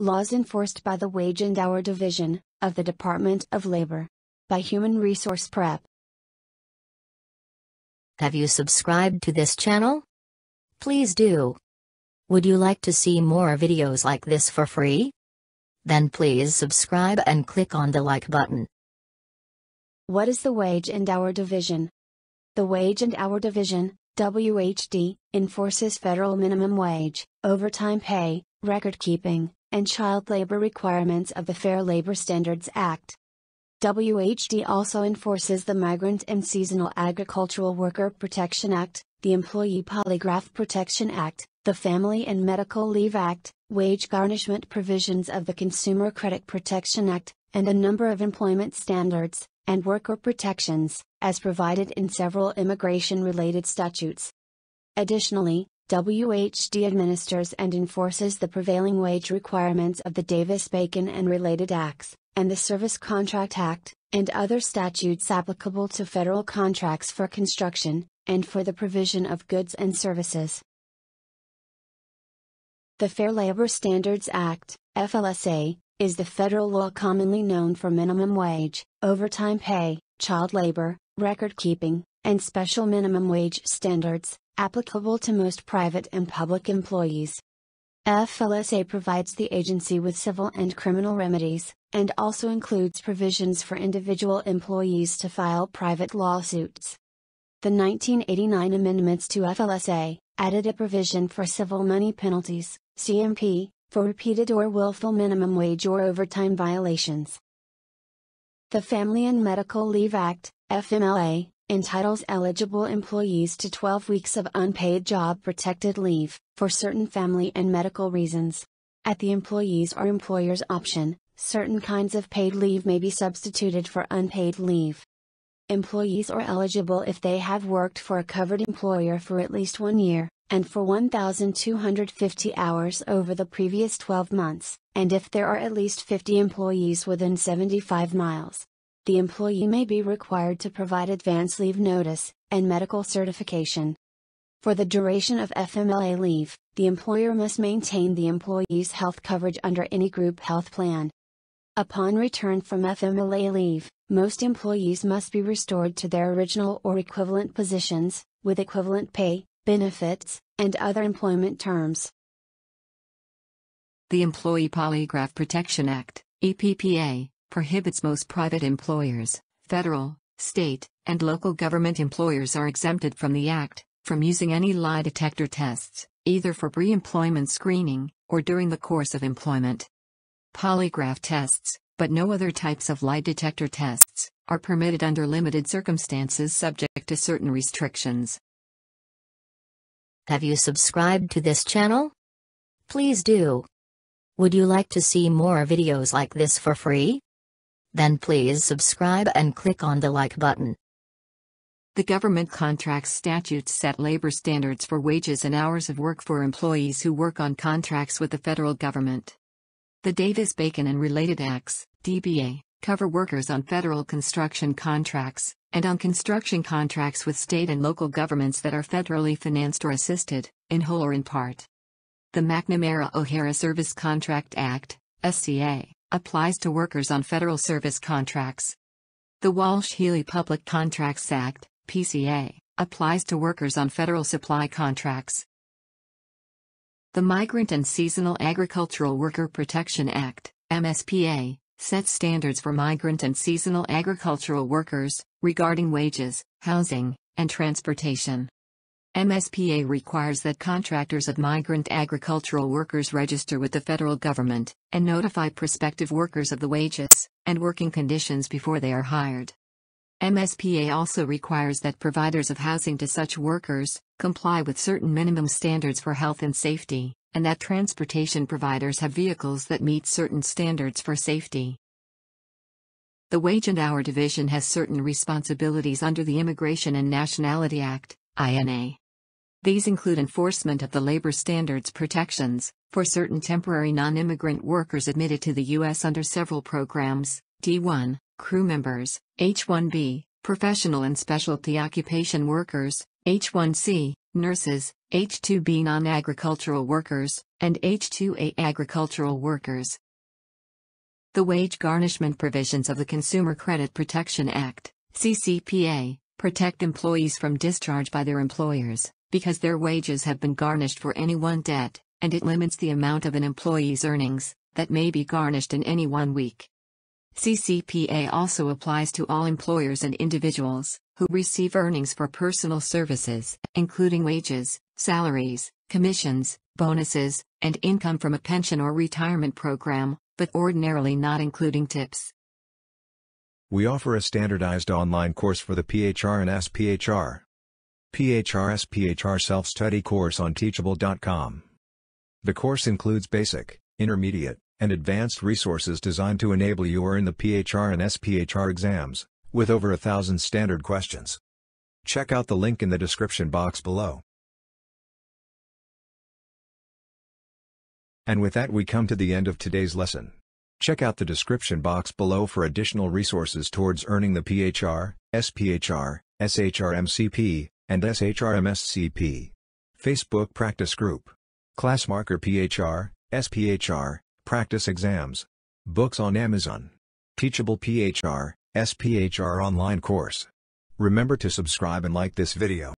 Laws enforced by the Wage and Hour Division of the Department of Labor. By Human Resource Prep. Have you subscribed to this channel? Please do. Would you like to see more videos like this for free? Then please subscribe and click on the like button. What is the Wage and Hour Division? The Wage and Hour Division, WHD, enforces federal minimum wage, overtime pay, record keeping, and child labor requirements of the Fair Labor Standards Act. WHD also enforces the Migrant and Seasonal Agricultural Worker Protection Act, the Employee Polygraph Protection Act, the Family and Medical Leave Act, wage garnishment provisions of the Consumer Credit Protection Act, and a number of employment standards and worker protections, as provided in several immigration related statutes. Additionally, WHD administers and enforces the prevailing wage requirements of the Davis Bacon and related acts, and the Service Contract Act, and other statutes applicable to federal contracts for construction, and for the provision of goods and services. The Fair Labor Standards Act, FLSA, is the federal law commonly known for minimum wage, overtime pay, child labor, record keeping, and special minimum wage standards, applicable to most private and public employees. FLSA provides the agency with civil and criminal remedies, and also includes provisions for individual employees to file private lawsuits. The 1989 amendments to FLSA added a provision for civil money penalties, CMP, for repeated or willful minimum wage or overtime violations. The Family and Medical Leave Act, FMLA, entitles eligible employees to 12 weeks of unpaid job protected leave, for certain family and medical reasons. At the employee's or employer's option, certain kinds of paid leave may be substituted for unpaid leave. Employees are eligible if they have worked for a covered employer for at least one year, and for 1,250 hours over the previous 12 months, and if there are at least 50 employees within 75 miles. The employee may be required to provide advance leave notice, and medical certification. For the duration of FMLA leave, the employer must maintain the employee's health coverage under any group health plan. Upon return from FMLA leave, most employees must be restored to their original or equivalent positions, with equivalent pay, benefits, and other employment terms. The Employee Polygraph Protection Act, EPPA, prohibits most private employers, federal, state, and local government employers are exempted from the Act, from using any lie detector tests, either for pre employment screening, or during the course of employment. Polygraph tests, but no other types of lie detector tests, are permitted under limited circumstances subject to certain restrictions. Have you subscribed to this channel? Please do. Would you like to see more videos like this for free? Then please subscribe and click on the like button. The government contracts statutes set labor standards for wages and hours of work for employees who work on contracts with the federal government. The Davis-Bacon and related acts, DBA, cover workers on federal construction contracts, and on construction contracts with state and local governments that are federally financed or assisted, in whole or in part. The McNamara-O'Hara Service Contract Act, SCA, applies to workers on federal service contracts. The Walsh-Healey Public Contracts Act, PCA, applies to workers on federal supply contracts. The Migrant and Seasonal Agricultural Worker Protection Act, MSPA, sets standards for migrant and seasonal agricultural workers, regarding wages, housing, and transportation. MSPA requires that contractors of migrant agricultural workers register with the federal government and notify prospective workers of the wages and working conditions before they are hired. MSPA also requires that providers of housing to such workers comply with certain minimum standards for health and safety, and that transportation providers have vehicles that meet certain standards for safety. The Wage and Hour Division has certain responsibilities under the Immigration and Nationality Act, INA. These include enforcement of the labor standards protections for certain temporary non-immigrant workers admitted to the U.S. under several programs, D1, crew members, H1B, professional and specialty occupation workers, H1C, nurses, H2B non agricultural workers, and H2A agricultural workers. The wage garnishment provisions of the Consumer Credit Protection Act, CCPA, protect employees from discharge by their employers, because their wages have been garnished for any one debt, and it limits the amount of an employee's earnings that may be garnished in any one week. CCPA also applies to all employers and individuals who receive earnings for personal services, including wages, salaries, commissions, bonuses, and income from a pension or retirement program, but ordinarily not including tips. We offer a standardized online course for the PHR and SPHR. PHR SPHR self-study course on Teachable.com. The course includes basic, intermediate, and advanced resources designed to enable you earn the PHR and SPHR exams, with over a thousand standard questions. Check out the link in the description box below. And with that we come to the end of today's lesson. Check out the description box below for additional resources towards earning the PHR, SPHR, SHRMCP, and SHRMSCP. Facebook Practice Group. Class Marker PHR, SPHR, Practice Exams. Books on Amazon. Teachable PHR, SPHR online course. Remember to subscribe and like this video.